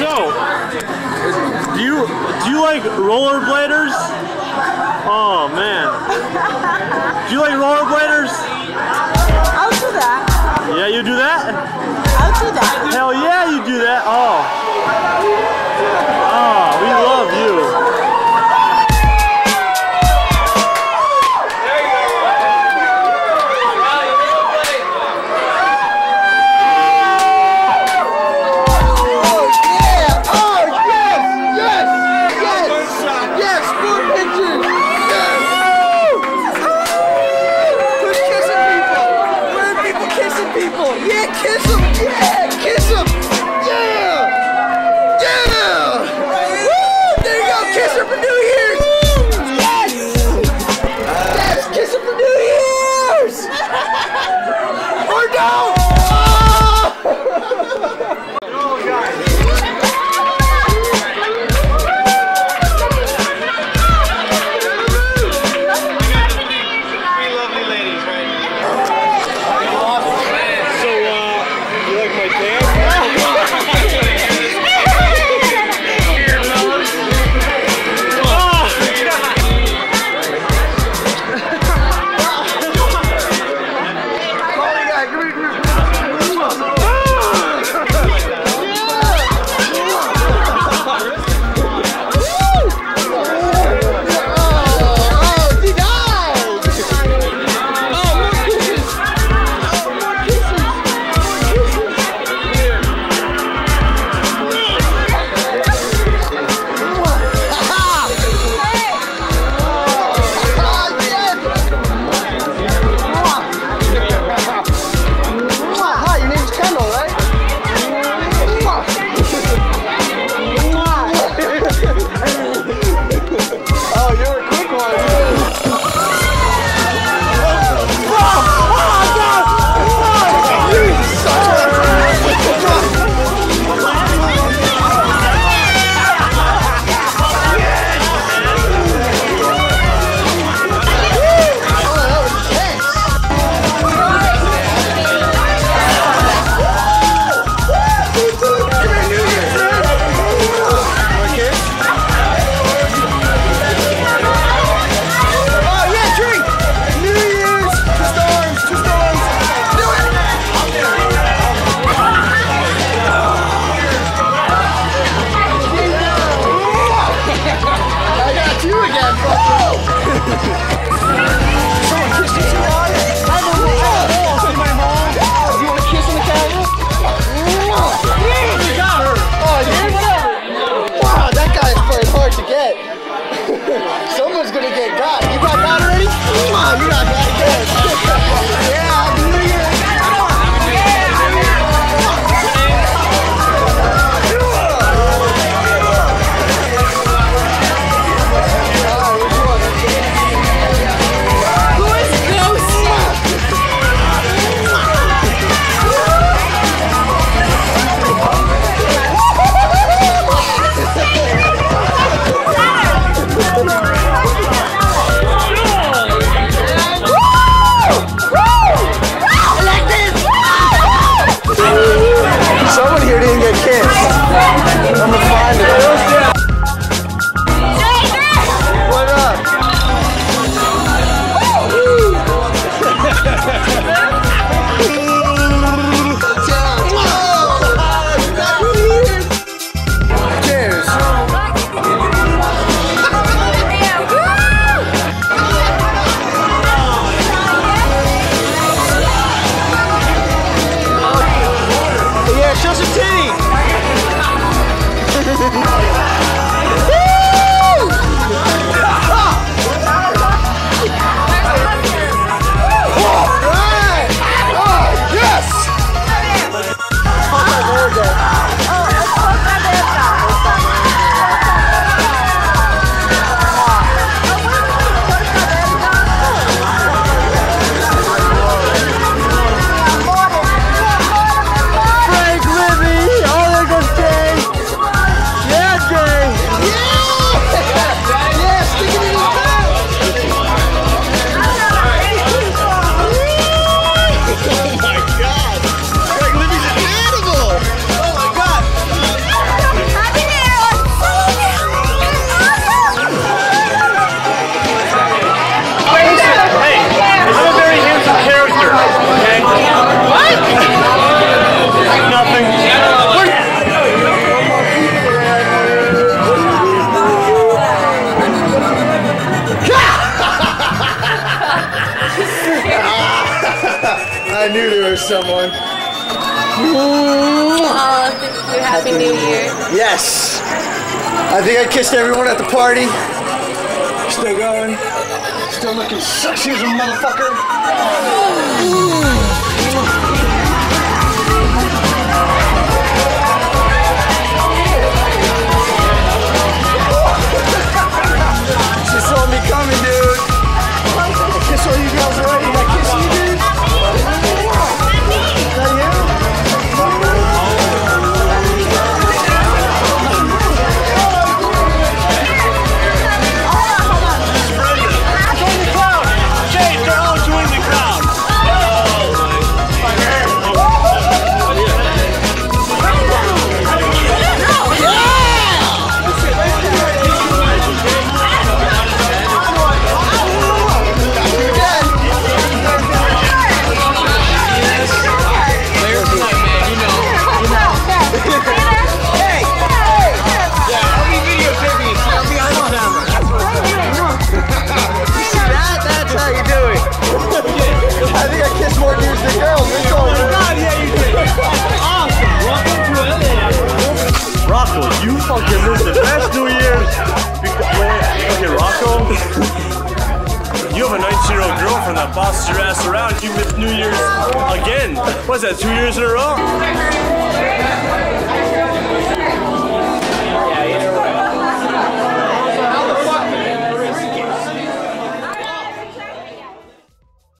So, do you do you like rollerbladers? Oh man. Do you like rollerbladers? I'll do that. Yeah, you do that. kiss him. someone. Oh, Happy New Year. Yes. I think I kissed everyone at the party. Still going. Still looking sexy as a motherfucker. Around. You missed New Year's again. What's that? Two years in a row?